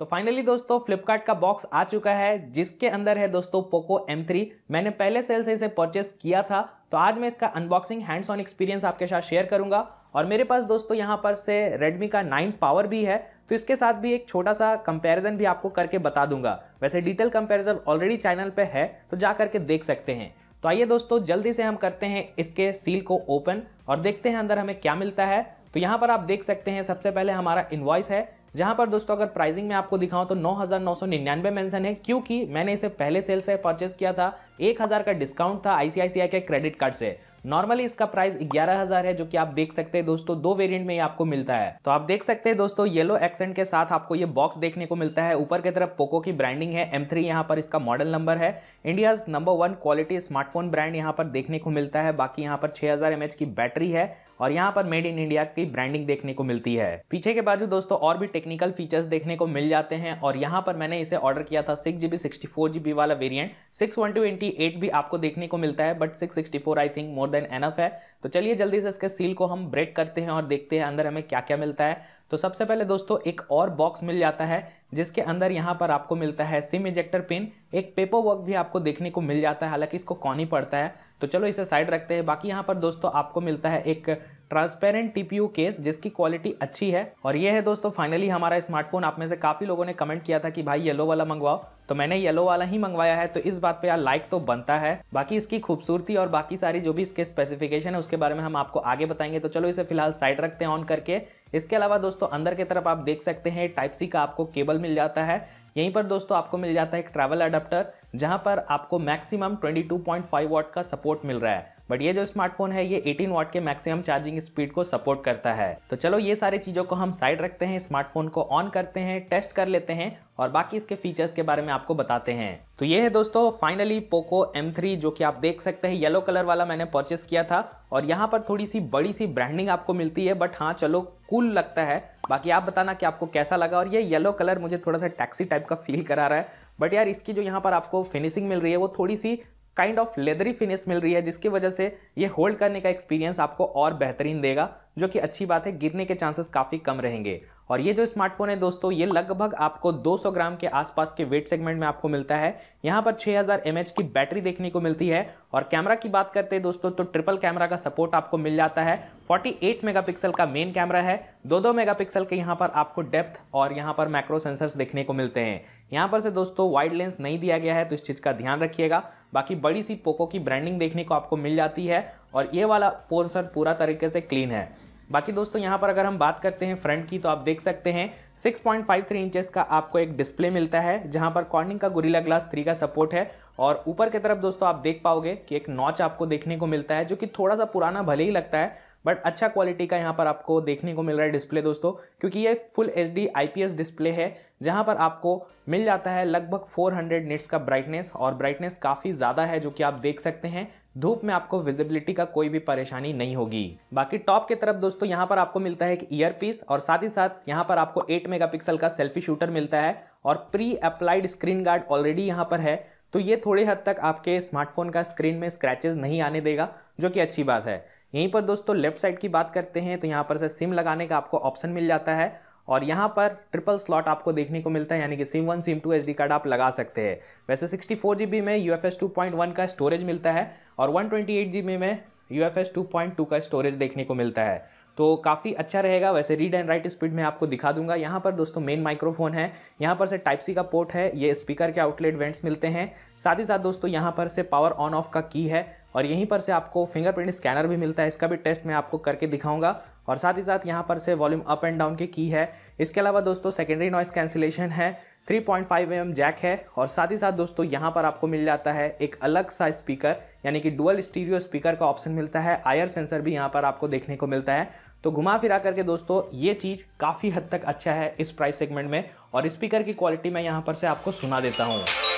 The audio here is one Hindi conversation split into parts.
तो फाइनली दोस्तों फ्लिपकार्ट का बॉक्स आ चुका है, जिसके अंदर है दोस्तों पोको M3 मैंने पहले सेल से इसे परचेस किया था तो आज मैं इसका अनबॉक्सिंग हैंड्स ऑन एक्सपीरियंस आपके साथ शेयर करूँगा। और मेरे पास दोस्तों यहाँ पर से Redmi का 9 पावर भी है तो इसके साथ भी एक छोटा सा कंपैरिजन भी आपको करके बता दूँगा। वैसे डिटेल कंपैरिजन ऑलरेडी चैनल पे है तो जा करके देख सकते हैं। तो आइए दोस्तों, जल्दी से हम करते हैं इसके सील को ओपन और देखते हैं अंदर हमें क्या मिलता है। तो यहाँ पर आप देख सकते हैं, सबसे पहले हमारा इन्वॉइस है जहाँ पर दोस्तों, अगर प्राइसिंग में आपको दिखाऊँ तो नौ हज़ार नौ सौ निन्यानवे मेंशन है, क्योंकि मैंने इसे पहले सेल से परचेस किया था। एक हज़ार का डिस्काउंट था आईसीआईसीआई के क्रेडिट कार्ड से। नॉर्मली इसका प्राइस ग्यारह हज़ार है, जो कि आप देख सकते हैं दोस्तों, दो वेरिएंट में आपको मिलता है। तो आप देख सकते हैं दोस्तों येलो एक्सेंट के साथ आपको ये बॉक्स देखने को मिलता है। ऊपर की तरफ़ पोको की ब्रांडिंग है एम थ्री यहाँ पर इसका मॉडल नंबर है। India number one quality smartphone brand यहाँ पर देखने को मिलता है। बाकी यहाँ पर छह हज़ार की बैटरी है और यहाँ पर मेड इन इंडिया की ब्रांडिंग देखने को मिलती है। पीछे के बाजू दोस्तों, और भी टेक्निकल फीचर्स देखने को मिल जाते हैं और यहाँ पर मैंने इसे ऑर्डर किया था six GB sixty four GB वाला variant six one twenty eight भी आपको देखने को मिलता है but six sixty four I think more than enough है। तो चलिए जल्दी से इसके सील को हम ब्रेक करते हैं और देखते हैं अंदर हमें क्या क्या मिलता है। तो सबसे पहले दोस्तों, एक और बॉक्स मिल जाता है, जिसके अंदर यहाँ पर आपको मिलता है सिम इजेक्टर पिन एक पेपर वर्क भी आपको देखने को मिल जाता है, हालाँकि इसको कौन ही पड़ता है। तो चलो इसे साइड रखते हैं। बाकी यहाँ पर दोस्तों, आपको मिलता है एक ट्रांसपेरेंट टीपीयू केस जिसकी क्वालिटी अच्छी है। और ये है दोस्तों, फाइनली हमारा स्मार्टफ़ोन। आप में से काफ़ी लोगों ने कमेंट किया था कि भाई, येलो वाला मंगवाओ। तो मैंने येलो वाला ही मंगवाया है। तो इस बात पे यार लाइक तो बनता है। बाकी इसकी खूबसूरती और बाकी सारी जो भी इसके स्पेसिफिकेशन है, उसके बारे में हम आपको आगे बताएँगे। तो चलो इसे फ़िलहाल साइड रखते हैं ऑन करके। इसके अलावा दोस्तों, अंदर की तरफ़ आप देख सकते हैं टाइप सी का आपको केबल मिल जाता है। यहीं पर दोस्तों आपको मिल जाता है एक ट्रैवल अडेप्टर जहाँ पर आपको मैक्सिमम 22.5 वॉट का सपोर्ट मिल रहा है। बट ये जो स्मार्टफ़ोन है, ये 18 वाट के मैक्सिमम चार्जिंग स्पीड को सपोर्ट करता है। तो चलो, ये सारी चीज़ों को हम साइड रखते हैं स्मार्टफ़ोन को ऑन करते हैं टेस्ट कर लेते हैं और बाकी इसके फीचर्स के बारे में आपको बताते हैं। तो ये है दोस्तों फाइनली पोको M3 जो कि आप देख सकते हैं येलो कलर वाला मैंने परचेस किया था और यहाँ पर थोड़ी सी बड़ी सी ब्रांडिंग आपको मिलती है बट हाँ चलो कूल लगता है। बाकी आप बताना कि आपको कैसा लगा और ये येलो कलर मुझे थोड़ा सा टैक्सी टाइप का फील करा रहा है। बट यार, इसकी जो यहाँ पर आपको फिनिशिंग मिल रही है, वो थोड़ी सी काइंड ऑफ़ लेदरी फिनिश मिल रही है, जिसकी वजह से ये होल्ड करने का एक्सपीरियंस आपको और बेहतरीन देगा, जो कि अच्छी बात है, गिरने के चांसेस काफ़ी कम रहेंगे। और ये जो स्मार्टफ़ोन है दोस्तों, ये लगभग आपको 200 ग्राम के आसपास के वेट सेगमेंट में आपको मिलता है। यहाँ पर 6000 हज़ार की बैटरी देखने को मिलती है। और कैमरा की बात करते हैं दोस्तों तो ट्रिपल कैमरा का सपोर्ट आपको मिल जाता है। 48 मेगापिक्सल का मेन कैमरा है। दो दो मेगापिक्सल के यहाँ पर आपको डेप्थ और यहाँ पर मैक्रो सेंसर्स देखने को मिलते हैं। यहाँ पर से दोस्तों, वाइड लेंस नहीं दिया गया है तो इस चीज़ का ध्यान रखिएगा। बाकी बड़ी सी पोको की ब्रांडिंग देखने को आपको मिल जाती है। और ये वाला पोर्सन पूरा तरीके से क्लीन है। बाकी दोस्तों, यहाँ पर अगर हम बात करते हैं फ्रंट की तो आप देख सकते हैं 6.53 इंचेस का आपको एक डिस्प्ले मिलता है, जहाँ पर कॉर्निंग का गुरीला ग्लास थ्री का सपोर्ट है। और ऊपर की तरफ़ दोस्तों, आप देख पाओगे कि एक नॉच आपको देखने को मिलता है, जो कि थोड़ा सा पुराना भले ही लगता है बट अच्छा क्वालिटी का यहाँ पर आपको देखने को मिल रहा है डिस्प्ले दोस्तों, क्योंकि ये फुल एच डी डिस्प्ले है, जहाँ पर आपको मिल जाता है लगभग 400 निट्स का ब्राइटनेस और ब्राइटनेस काफ़ी ज़्यादा है जो कि आप देख सकते हैं। धूप में आपको विजिबिलिटी का कोई भी परेशानी नहीं होगी। बाकी टॉप की तरफ़ दोस्तों, यहाँ पर आपको मिलता है एक ईयर पीस और साथ ही साथ यहाँ पर आपको 8 मेगापिक्सल का सेल्फी शूटर मिलता है, और pre applied screen guard already यहाँ पर है। तो ये थोड़ी हद तक आपके स्मार्टफ़ोन का स्क्रीन में स्क्रैचेज नहीं आने देगा, जो कि अच्छी बात है। यहीं पर दोस्तों लेफ़्ट साइड की बात करते हैं तो यहाँ पर से सिम लगाने का आपको ऑप्शन मिल जाता है और यहाँ पर ट्रिपल स्लॉट आपको देखने को मिलता है, यानी कि SIM one, SIM two H card आप लगा सकते हैं। वैसे सिक्सटी फोर जी में U F S two point one का स्टोरेज मिलता है और वन ट्वेंटी एट जी में U F S two point two का स्टोरेज देखने को मिलता है। तो काफ़ी अच्छा रहेगा, वैसे रीड एंड राइट स्पीड में आपको दिखा दूँगा। यहाँ पर दोस्तों मेन माइक्रोफोन है, यहाँ पर से टाइप सी का पोर्ट है, ये स्पीकर के आउटलेट वेंट्स मिलते हैं। साथ ही साथ दोस्तों यहाँ पर से पावर ऑन ऑफ़ का की है और यहीं पर से आपको फिंगरप्रिंट स्कैनर भी मिलता है। इसका भी टेस्ट मैं आपको करके दिखाऊँगा। और साथ ही साथ यहाँ पर से वॉल्यूम अप एंड डाउन की की है। इसके अलावा दोस्तों सेकेंडरी नॉइस कैंसिलेशन है। 3.5 पॉइंट mm जैक है। और साथ ही साथ दोस्तों, यहाँ पर आपको मिल जाता है एक अलग सा स्पीकर यानी कि डुअल स्टीरियो स्पीकर का ऑप्शन मिलता है। आयर सेंसर भी यहाँ पर आपको देखने को मिलता है। तो घुमा फिरा करके दोस्तों, ये चीज़ काफ़ी हद तक अच्छा है इस प्राइस सेगमेंट में। और स्पीकर की क्वालिटी मैं यहाँ पर से आपको सुना देता हूँ।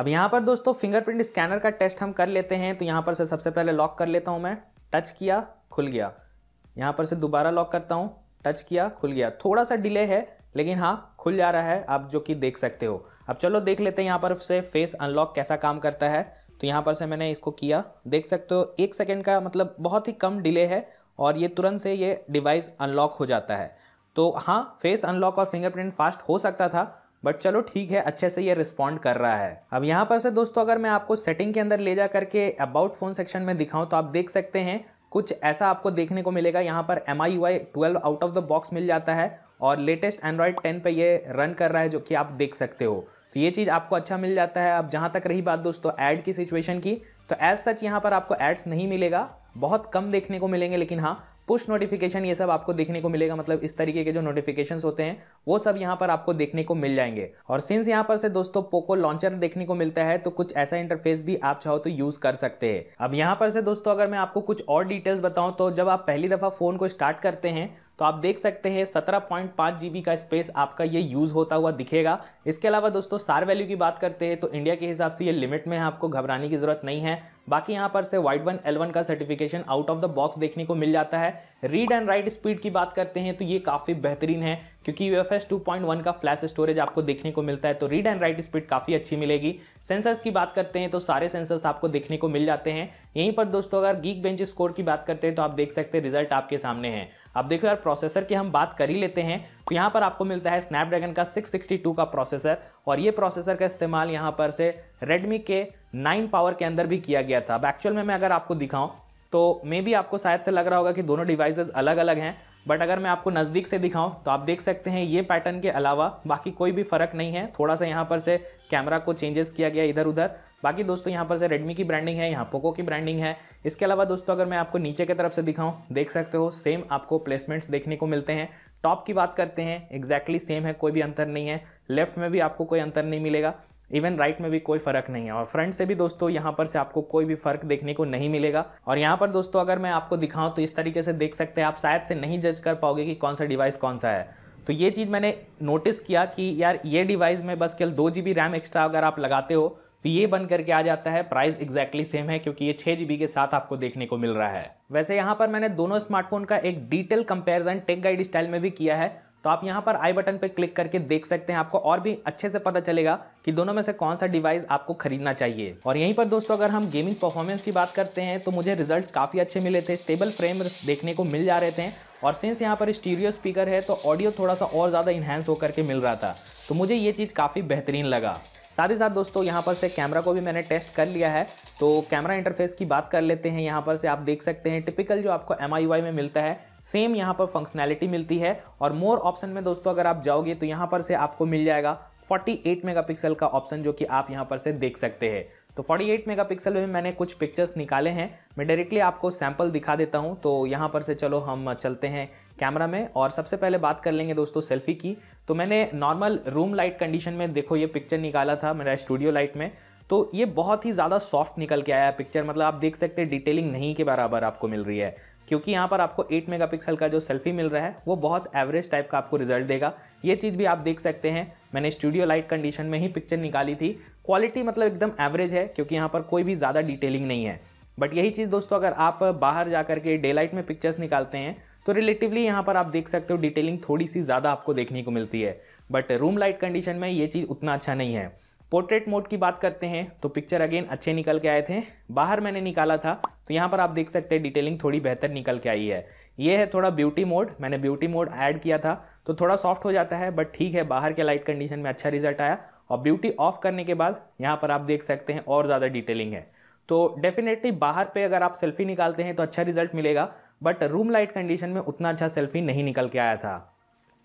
अब यहाँ पर दोस्तों फिंगरप्रिंट स्कैनर का टेस्ट हम कर लेते हैं। तो यहाँ पर से सबसे पहले लॉक कर लेता हूँ मैं। टच किया, खुल गया। यहाँ पर से दोबारा लॉक करता हूँ। टच किया, खुल गया। थोड़ा सा डिले है, लेकिन हाँ खुल जा रहा है, आप जो कि देख सकते हो। अब चलो देख लेते हैं यहाँ पर से फेस अनलॉक कैसा काम करता है। तो यहाँ पर से मैंने इसको किया। देख सकते हो, एक सेकेंड का मतलब बहुत ही कम डिले है और ये तुरंत से ये डिवाइस अनलॉक हो जाता है। तो हाँ फेस अनलॉक और फिंगरप्रिंट फास्ट हो सकता था बट चलो ठीक है, अच्छे से ये रिस्पॉन्ड कर रहा है। अब यहाँ पर से दोस्तों, अगर मैं आपको सेटिंग के अंदर ले जा करके अबाउट फ़ोन सेक्शन में दिखाऊँ तो आप देख सकते हैं, कुछ ऐसा आपको देखने को मिलेगा। यहाँ पर M I Y twelve out of the box मिल जाता है और लेटेस्ट एंड्रॉयड टेन पे ये रन कर रहा है, जो कि आप देख सकते हो। तो ये चीज़ आपको अच्छा मिल जाता है। अब जहाँ तक रही बात दोस्तों ऐड की सिचुएशन की तो एज सच यहाँ पर आपको एड्स नहीं मिलेगा। बहुत कम देखने को मिलेंगे, लेकिन हाँ पुश नोटिफिकेशन ये सब आपको देखने को मिलेगा। मतलब इस तरीके के जो नोटिफिकेशन होते हैं, वो सब यहाँ पर आपको देखने को मिल जाएँगे। और सिंस यहाँ पर से दोस्तों पोको लॉन्चर देखने को मिलता है तो कुछ ऐसा इंटरफेस भी आप चाहो तो यूज़ कर सकते हैं। अब यहाँ पर से दोस्तों अगर मैं आपको कुछ और डिटेल्स बताऊँ तो जब आप पहली दफ़ा फ़ोन को स्टार्ट करते हैं तो आप देख सकते हैं सत्रह पॉइंट पाँच जीबी का स्पेस आपका ये यूज़ होता हुआ दिखेगा। इसके अलावा दोस्तों सार वैल्यू की बात करते हैं तो इंडिया के हिसाब से ये लिमिट में है आपको घबराने की ज़रूरत नहीं है। बाकी यहाँ पर से वाइट वन एल वन का certification out of the box देखने को मिल जाता है। रीड एंड राइट स्पीड की बात करते हैं तो ये काफ़ी बेहतरीन है, क्योंकि U F S two point one का फ्लैश स्टोरेज आपको देखने को मिलता है तो रीड एंड राइट स्पीड काफ़ी अच्छी मिलेगी। सेंसर्स की बात करते हैं तो सारे सेंसर्स आपको देखने को मिल जाते हैं। यहीं पर दोस्तों, अगर गीक बेंच स्कोर की बात करते हैं तो आप देख सकते हैं रिज़ल्ट आपके सामने है। अब देखो यार प्रोसेसर की हम बात कर ही लेते हैं। तो यहाँ पर आपको मिलता है स्नैपड्रैगन का 662 का प्रोसेसर और ये प्रोसेसर का इस्तेमाल यहाँ पर से रेडमी के 9 पावर के अंदर भी किया गया था। अब एक्चुअल में मैं अगर आपको दिखाऊँ तो मे भी आपको शायद से लग रहा होगा कि दोनों डिवाइसेस अलग अलग हैं बट अगर मैं आपको नज़दीक से दिखाऊँ तो आप देख सकते हैं ये पैटर्न के अलावा बाकी कोई भी फ़र्क नहीं है। थोड़ा सा यहाँ पर से कैमरा को चेंजेस किया गया इधर उधर बाकी दोस्तों, यहाँ पर से रेडमी की ब्रांडिंग है, यहाँ पोको की ब्रांडिंग है। इसके अलावा दोस्तों, अगर मैं आपको नीचे की तरफ़ से दिखाऊँ, देख सकते हो सेम आपको प्लेसमेंट्स देखने को मिलते हैं। टॉप की बात करते हैं एग्जैक्टली exactly सेम है, कोई भी अंतर नहीं है। लेफ़्ट में भी आपको कोई अंतर नहीं मिलेगा। इवन राइट right में भी कोई फ़र्क नहीं है। और फ्रंट से भी दोस्तों, यहाँ पर से आपको कोई भी फ़र्क देखने को नहीं मिलेगा। और यहाँ पर दोस्तों, अगर मैं आपको दिखाऊँ तो इस तरीके से देख सकते हैं, आप शायद से नहीं जज कर पाओगे कि कौन सा डिवाइस कौन सा है। तो ये चीज़ मैंने नोटिस किया कि यार, ये डिवाइस में बस केवल दो जी रैम एक्स्ट्रा अगर आप लगाते हो तो ये बन करके आ जाता है प्राइस एग्जैक्टली सेम है, क्योंकि ये छह जीबी के साथ आपको देखने को मिल रहा है। वैसे यहाँ पर मैंने दोनों स्मार्टफ़ोन का एक detail comparison tech guide style में भी किया है। तो आप यहाँ पर आई बटन पर क्लिक करके देख सकते हैं, आपको और भी अच्छे से पता चलेगा कि दोनों में से कौन सा डिवाइस आपको खरीदना चाहिए। और यहीं पर दोस्तों, अगर हम गेमिंग परफॉर्मेंस की बात करते हैं तो मुझे रिजल्ट्स काफ़ी अच्छे मिले थे स्टेबल फ्रेम देखने को मिल जा रहे थे। और सिंस यहाँ पर स्टीरियो स्पीकर है तो ऑडियो थोड़ा सा और ज़्यादा इन्हेंस होकर के मिल रहा था। तो मुझे ये चीज़ काफ़ी बेहतरीन लगा। साथ ही साथ दोस्तों, यहाँ पर से कैमरा को भी मैंने टेस्ट कर लिया है तो कैमरा इंटरफेस की बात कर लेते हैं। यहाँ पर से आप देख सकते हैं टिपिकल जो आपको एम में मिलता है सेम यहाँ पर फंक्शनैलिटी मिलती है। और मोर ऑप्शन में दोस्तों, अगर आप जाओगे तो यहाँ पर से आपको मिल जाएगा 48 मेगापिक्सल का ऑप्शन जो कि आप यहाँ पर से देख सकते हैं। तो 48 मेगापिक्सल में मैंने कुछ पिक्चर्स निकाले हैं। मैं डायरेक्टली आपको सैंपल दिखा देता हूँ तो यहाँ पर से चलो, हम चलते हैं। कैमरा में। और सबसे पहले बात कर लेंगे दोस्तों सेल्फी की। तो मैंने नॉर्मल रूम लाइट कंडीशन में देखो ये पिक्चर निकाला था मेरा स्टूडियो लाइट में। तो ये बहुत ही ज़्यादा सॉफ्ट निकल के आया पिक्चर। मतलब आप देख सकते हैं डिटेलिंग नहीं के बराबर आपको मिल रही है। क्योंकि यहाँ पर आपको 8 मेगापिक्सल का जो सेल्फी मिल रहा है, वो बहुत एवरेज टाइप का आपको रिज़ल्ट देगा। ये चीज़ भी आप देख सकते हैं। मैंने स्टूडियो लाइट कंडीशन में ही पिक्चर निकाली थी। क्वालिटी मतलब एकदम एवरेज है, क्योंकि यहाँ पर कोई भी ज़्यादा डिटेलिंग नहीं है। बट यही चीज़ दोस्तों, अगर आप बाहर जा करके डे लाइट में पिक्चर्स निकालते हैं तो रिलेटिवली यहाँ पर आप देख सकते हो डिटेलिंग थोड़ी सी ज़्यादा आपको देखने को मिलती है। बट रूम लाइट कंडीशन में ये चीज़ उतना अच्छा नहीं है। पोर्ट्रेट मोड की बात करते हैं तो पिक्चर अगेन अच्छे निकल के आए थे। बाहर मैंने निकाला था तो यहाँ पर आप देख सकते हैं डिटेलिंग थोड़ी बेहतर निकल के आई है। ये है थोड़ा ब्यूटी मोड मैंने ब्यूटी मोड ऐड किया था तो थोड़ा सॉफ्ट हो जाता है बट ठीक है, बाहर के लाइट कंडीशन में अच्छा रिज़ल्ट आया। और ब्यूटी ऑफ़ करने के बाद यहाँ पर आप देख सकते हैं और ज़्यादा डिटेलिंग है। तो डेफिनेटली बाहर पे अगर आप सेल्फी निकालते हैं तो अच्छा रिज़ल्ट मिलेगा। बट रूम लाइट कंडीशन में उतना अच्छा सेल्फी नहीं निकल के आया था।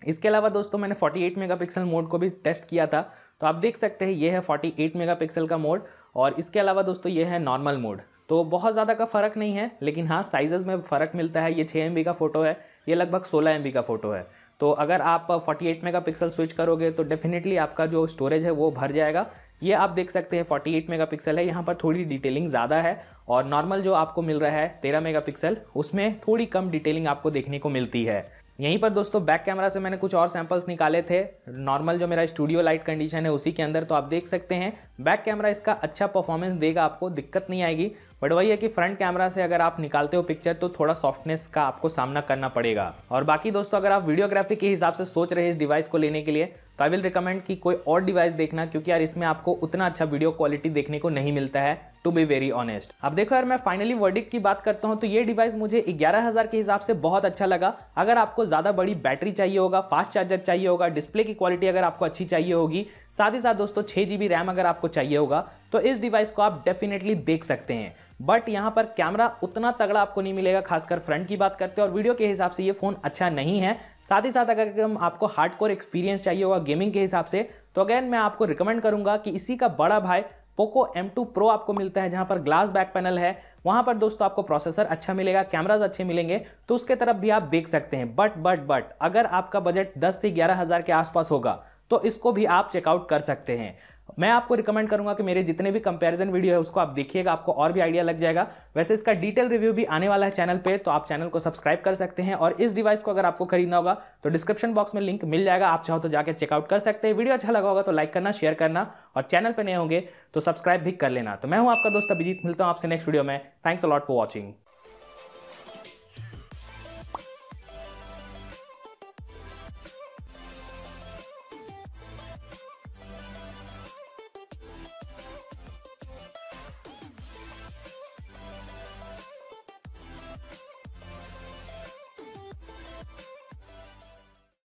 इसके अलावा दोस्तों, मैंने 48 मेगापिक्सल मोड को भी टेस्ट किया था। तो आप देख सकते हैं, ये है 48 मेगापिक्सल का मोड और इसके अलावा दोस्तों, ये है नॉर्मल मोड तो बहुत ज़्यादा का फ़र्क नहीं है, लेकिन हाँ साइजेस में फ़र्क मिलता है। ये छः एम का फ़ोटो है, ये लगभग सोलह एम का फ़ोटो है। तो अगर आप 48 मेगापिक्सल स्विच करोगे तो डेफिनेटली आपका जो स्टोरेज है, वो भर जाएगा। ये आप देख सकते हैं 48 मेगापिक्सल है। यहाँ पर थोड़ी डिटेलिंग ज़्यादा है और नॉर्मल जो आपको मिल रहा है 13 मेगापिक्सल उसमें थोड़ी कम डिटेलिंग आपको देखने को मिलती है। यहीं पर दोस्तों बैक कैमरा से मैंने कुछ और सैंपल्स निकाले थे। नॉर्मल जो मेरा स्टूडियो लाइट कंडीशन है, उसी के अंदर तो आप देख सकते हैं। बैक कैमरा इसका अच्छा परफॉर्मेंस देगा, आपको दिक्कत नहीं आएगी। बट वही है कि फ्रंट कैमरा से अगर आप निकालते हो पिक्चर तो थोड़ा सॉफ्टनेस का आपको सामना करना पड़ेगा। और बाकी दोस्तों, अगर आप वीडियोग्राफी के हिसाब से सोच रहे इस डिवाइस को लेने के लिए तो आई विल रिकमेंड कि कोई और डिवाइस देखना, क्योंकि यार इसमें आपको उतना अच्छा वीडियो क्वालिटी देखने को नहीं मिलता है टू बी वेरी ऑनेस्ट अब देखो यार, मैं फाइनली वर्डिक की बात करता हूँ तो ये डिवाइस मुझे ग्यारह हज़ार के हिसाब से बहुत अच्छा लगा। अगर आपको ज़्यादा बड़ी बैटरी चाहिए होगा फास्ट चार्जर चाहिए होगा डिस्प्ले की क्वालिटी अगर आपको अच्छी चाहिए होगी, साथ ही साथ दोस्तों, छह जीबी रैम अगर आपको चाहिए होगा तो इस डिवाइस को आप डेफिनेटली देख सकते हैं। बट यहाँ पर कैमरा उतना तगड़ा आपको नहीं मिलेगा, खासकर फ्रंट की बात करते हैं और वीडियो के हिसाब से ये फ़ोन अच्छा नहीं है। साथ ही साथ अगर आपको हार्ड कोर एक्सपीरियंस चाहिए होगा गेमिंग के हिसाब से तो अगेन मैं आपको रिकमेंड करूँगा कि इसी का बड़ा भाई पोको M2 Pro आपको मिलता है, जहाँ पर ग्लास बैक पैनल है। वहाँ पर दोस्तों आपको प्रोसेसर अच्छा मिलेगा कैमराज अच्छे मिलेंगे तो उसके तरफ़ भी आप देख सकते हैं। बट बट बट अगर आपका बजट 10 से ग्यारह हज़ार के आसपास होगा तो इसको भी आप चेकआउट कर सकते हैं। मैं आपको रिकमेंड करूँगा कि मेरे जितने भी कंपैरिजन वीडियो है, उसको आप देखिएगा, आपको और भी आइडिया लग जाएगा। वैसे इसका डिटेल रिव्यू भी आने वाला है चैनल पे तो आप चैनल को सब्सक्राइब कर सकते हैं और इस डिवाइस को अगर आपको खरीदना होगा तो डिस्क्रिप्शन बॉक्स में लिंक मिल जाएगा। आप चाहो तो जाकर चेकआउट कर सकते हैं। वीडियो अच्छा लगा होगा तो लाइक करना शेयर करना और चैनल पर नए होंगे तो सब्सक्राइब भी कर लेना। तो मैं हूँ आपका दोस्त अभिजीत, मिलता हूँ आपसे नेक्स्ट वीडियो में। Thanks a lot for watching